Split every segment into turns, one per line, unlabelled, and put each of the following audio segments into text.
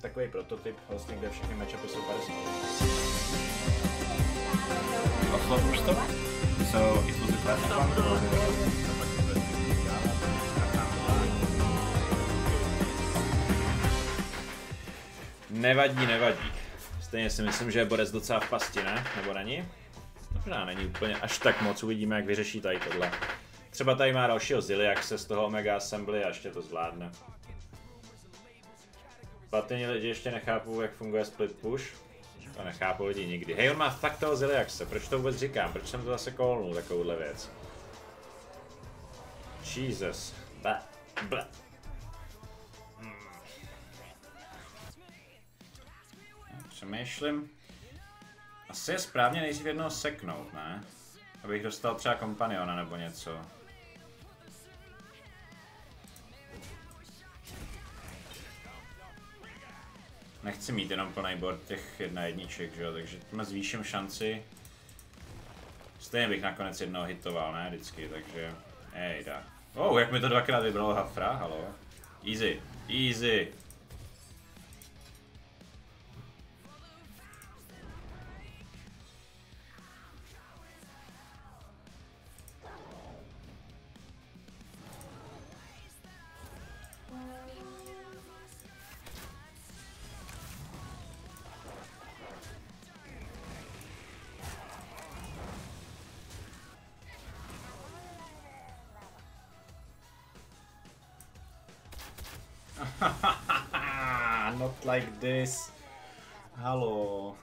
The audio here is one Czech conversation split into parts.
takový prototyp, vlastně, kde všechny matchupy jsou 50.
What was stop? So it was a classic one or
Nevadí, nevadí. Stejně si myslím, že je Borec docela v pasti, ne? Nebo není? Možná není úplně až tak moc, uvidíme, jak vyřeší tady tohle. Třeba tady má dalšího Zilly, jak se z toho Omega Assembly a ještě to zvládne. Patrně lidi ještě nechápou, jak funguje split push. To nechápu lidi nikdy. Hej, on má fakt toho Ziliaxe, proč to vůbec říkám? Proč jsem to zase kolnul, takovouhle věc? Jesus. Ba. Ba. Přemýšlím. Asi je správně nejdřív jednoho seknout, ne? Abych dostal třeba kompaniona nebo něco. Nechci mít jenom plný board těch jedna jedniček, že jo, takže tím zvýším šanci. Stejně bych nakonec jednoho hitoval, ne, vždycky, takže... Ej, dá. Oh, jak mi to dvakrát vybralo Hafra, halo. Easy, easy. Not like this. Halo,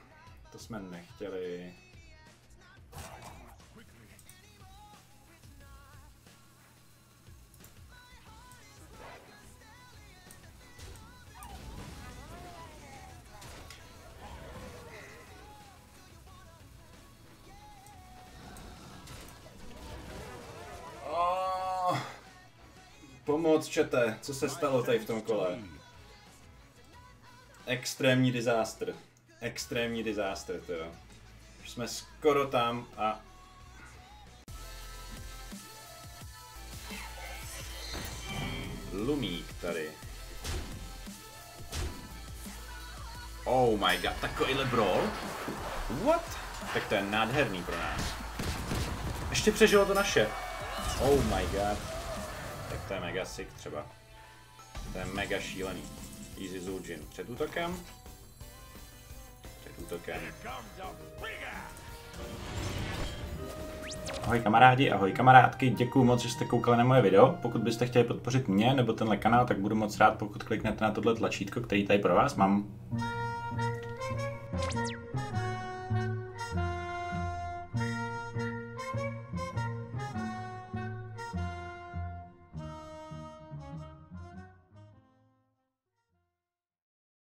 to jsme nechtěli. Pomoc, čete, co se stalo tady v tom kole? Extrémní disaster. Extrémní disaster, to jo. Už jsme skoro tam a... Lumík tady. Oh my god, takovýhle brawl? What? Tak to je nádherný pro nás. Ještě přežilo to naše. Oh my god. Tak to je mega sick třeba. To je mega šílený. Easy Zujin před útokem. Před útokem. Ahoj kamarádi, ahoj kamarádky, děkuji moc, že jste koukali na moje video. Pokud byste chtěli podpořit mě nebo tenhle kanál, tak budu moc rád, pokud kliknete na tohle tlačítko, který tady pro vás mám.